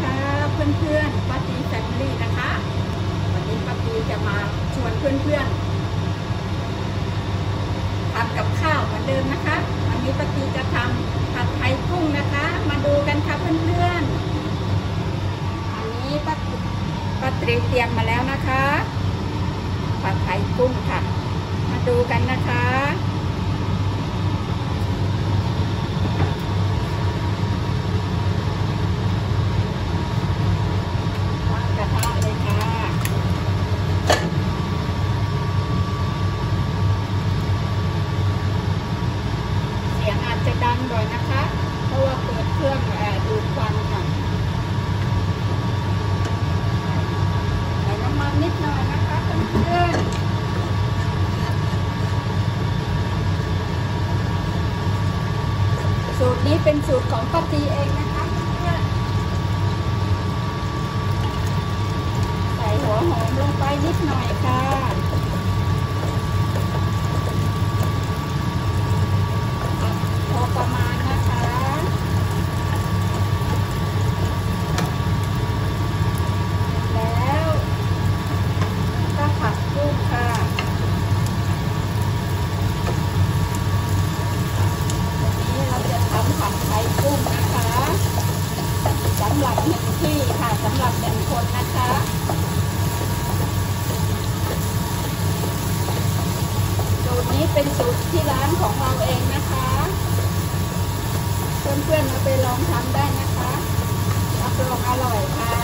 ค่ะเพื่อนๆป้าตีแฟมิลี่นะคะ วันนี้ป้าตีจะมาชวนเพื่อนๆทำกับข้าวเหมือนเดิมนะคะ วันนี้ป้าตีจะทำผัดไทยกุ้งนะคะ มาดูกันค่ะเพื่อนๆ อันนี้ป้าป้าตรีเตรียมมาแล้วนะคะผัดไทยกุ้งค่ะ มาดูกันนะคะ ตั้งกระทะเลยค่ะ เสียงอาจจะดังหน่อยนะคะ เพราะว่าเปิดเครื่องแอร์ดูดควันค่ะใส่น้ำมันนิดหน่อยนะคะเพื่อนๆสูตรนี้ เป็นสูตรของป้าตีเองนะคะเพื่อนๆใส่หัวหอมลงไปนิดหน่อยค่ะ พอประมาณนะคะ แล้วก็ผัดกุ้งค่ะ วันนี้เราจะทำผัดไทยกุ้งนะคะสำหรับหนึ่งที่ค่ะสำหรับหนึ่งคนนะคะ สูตรนี้เป็นสูตรที่ร้านของเราเองนะคะ เพื่อนๆมาไปลองทำได้นะคะรับรองอร่อยค่ะ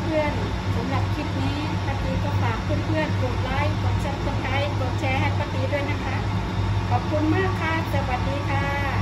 เพื่อนๆสำหรับคลิปนี้ป้าตรีก็ฝากเพื่อนๆกดไลค์กด subscribe กดแชร์ให้ป้าตรีด้วยนะคะ ขอบคุณมากค่ะ สวัสดีค่ะ